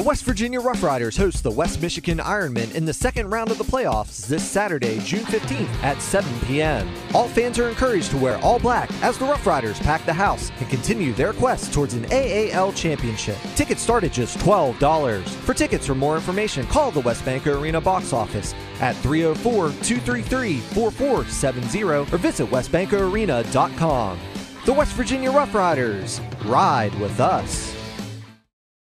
The West Virginia Roughriders host the West Michigan Ironmen in the second round of the playoffs this Saturday, June 15th at 7 p.m. All fans are encouraged to wear all black as the Roughriders pack the house and continue their quest towards an AAL championship. Tickets start at just $12. For tickets or more information, call the WesBanco Arena box office at 304 233 4470 or visit wesbancoarena.com. The West Virginia Roughriders Ride with us.